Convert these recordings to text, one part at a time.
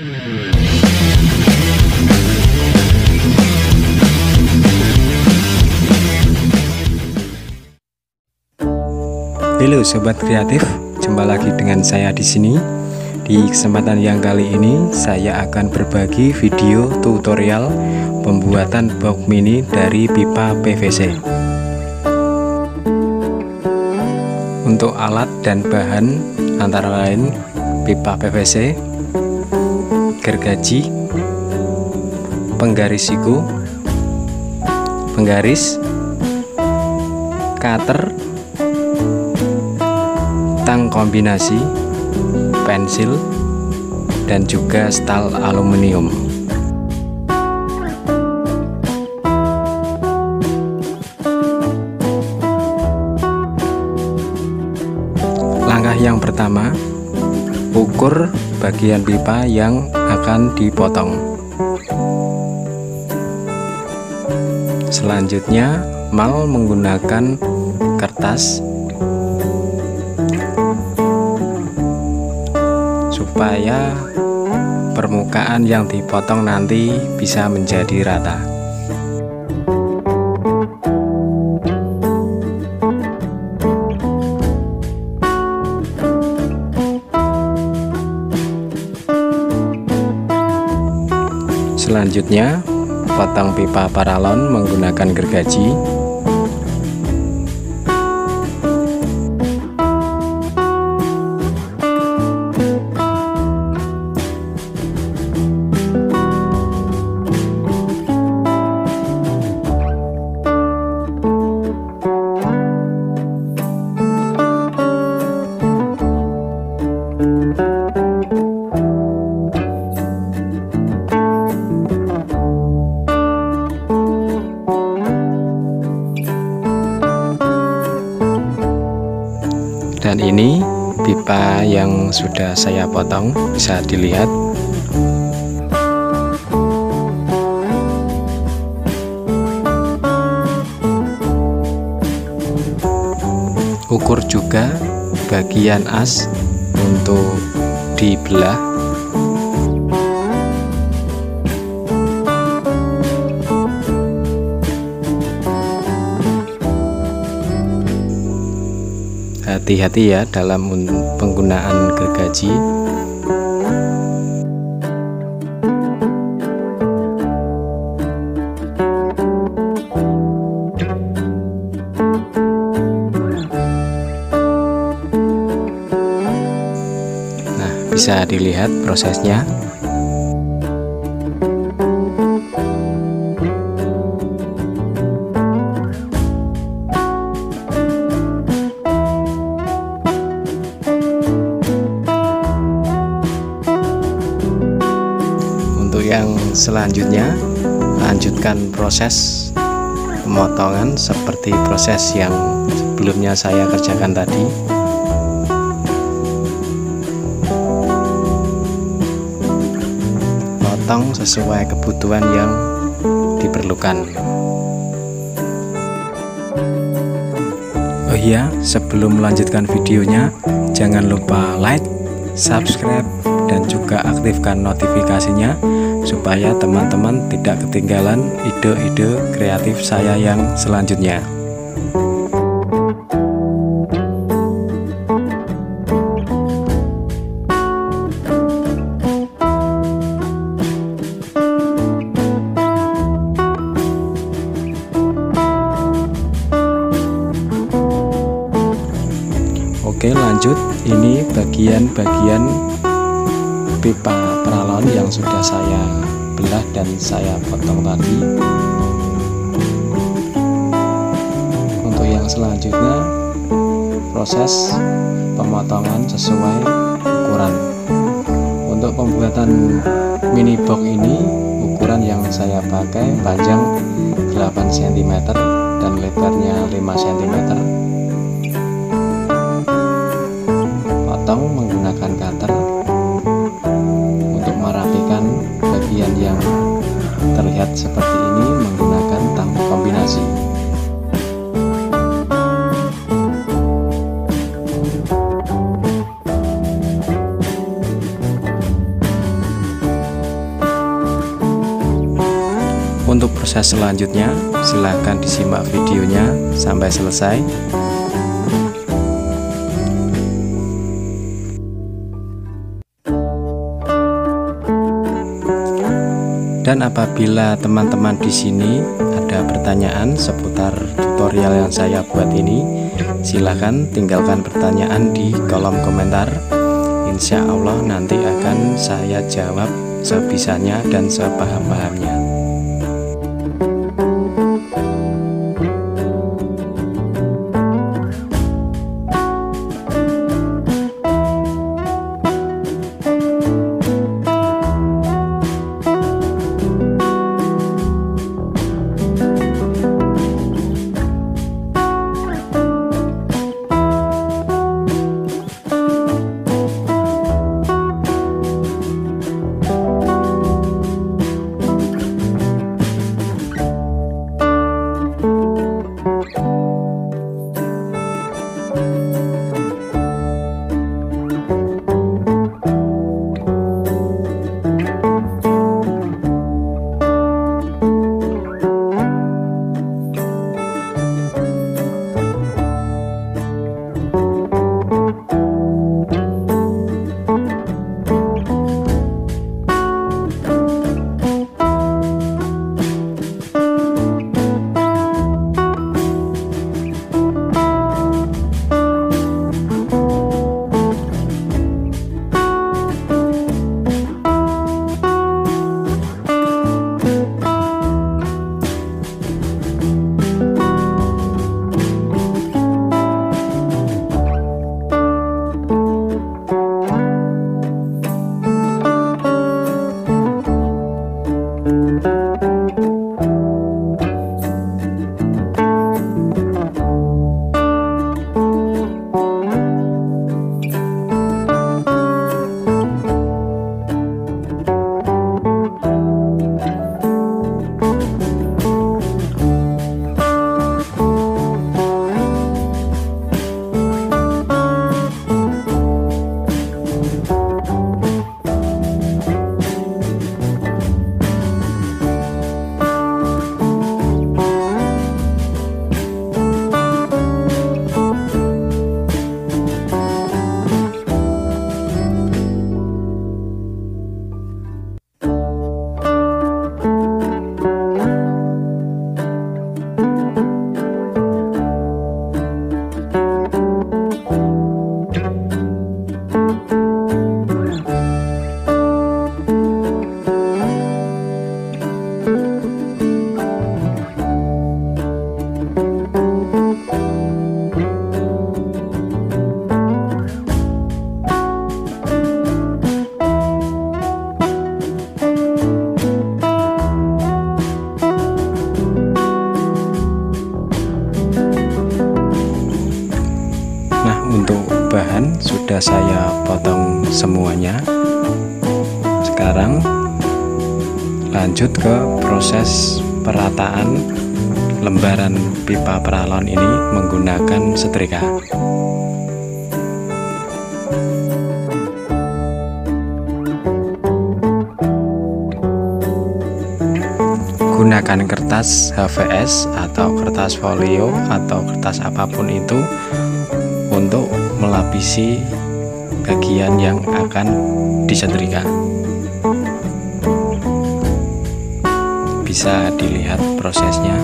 Halo sobat kreatif, jumpa lagi dengan saya di sini. Di kesempatan yang kali ini saya akan berbagi video tutorial pembuatan box mini dari pipa PVC. Untuk alat dan bahan antara lain pipa PVC, gergaji, penggaris siku, penggaris, cutter, tang kombinasi, pensil, dan juga stal aluminium. Langkah yang pertama, ukur bagian pipa yang akan dipotong. Selanjutnya, mal menggunakan kertas supaya permukaan yang dipotong nanti bisa menjadi rata. Selanjutnya, potong pipa paralon menggunakan gergaji dan ini pipa yang sudah saya potong bisa dilihat. Ukur juga bagian as untuk dibelah hati-hati ya dalam penggunaan gergaji. Nah bisa dilihat prosesnya selanjutnya lanjutkan proses pemotongan seperti proses yang sebelumnya saya kerjakan tadi. Potong sesuai kebutuhan yang diperlukan. Oh iya sebelum melanjutkan videonya jangan lupa like subscribe dan juga aktifkan notifikasinya supaya teman-teman tidak ketinggalan ide-ide kreatif saya yang selanjutnya. Oke lanjut ini bagian-bagian pipa peralon yang sudah saya belah dan saya potong tadi. Untuk yang selanjutnya proses pemotongan sesuai ukuran. Untuk pembuatan mini box ini ukuran yang saya pakai panjang 8 cm dan lebarnya 5 cm potong menggunakan cutter seperti ini menggunakan tang kombinasi. Untuk proses selanjutnya, silahkan disimak videonya sampai selesai. Dan apabila teman-teman di sini ada pertanyaan seputar tutorial yang saya buat ini, silahkan tinggalkan pertanyaan di kolom komentar. Insya Allah nanti akan saya jawab sebisanya dan sepaham-pahamnya. Sudah saya potong semuanya. Sekarang lanjut ke proses perataan lembaran pipa peralon ini menggunakan setrika. Gunakan kertas HVS atau kertas folio atau kertas apa pun itu untuk melapisi bagian yang akan disetrika bisa dilihat prosesnya.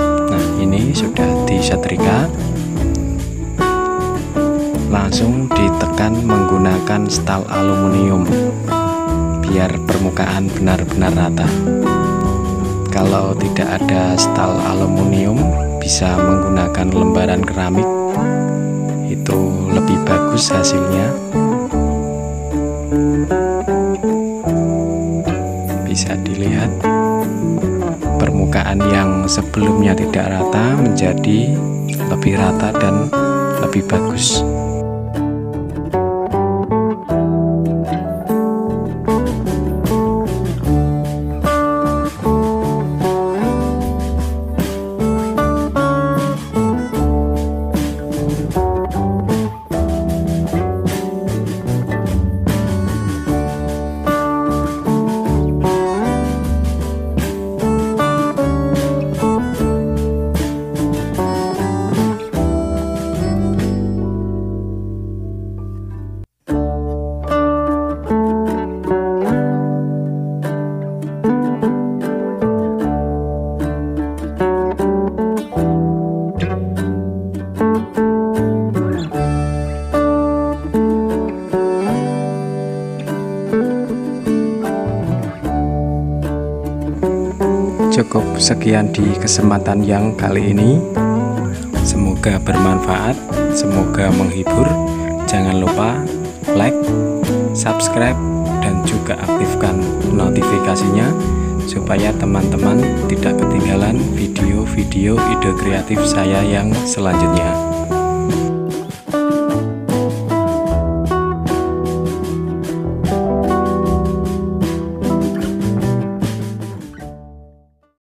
Nah ini sudah disetrika langsung ditekan menggunakan stal aluminium biar permukaan benar-benar rata kalau tidak ada stal aluminium bisa menggunakan lembaran keramik. Itu lebih bagus hasilnya. Bisa dilihat permukaan yang sebelumnya tidak rata menjadi lebih rata dan lebih bagus sekian di kesempatan yang kali ini. Semoga bermanfaat, semoga menghibur. Jangan lupa like, subscribe, dan juga aktifkan notifikasinya supaya teman-teman tidak ketinggalan video-video ide kreatif saya yang selanjutnya.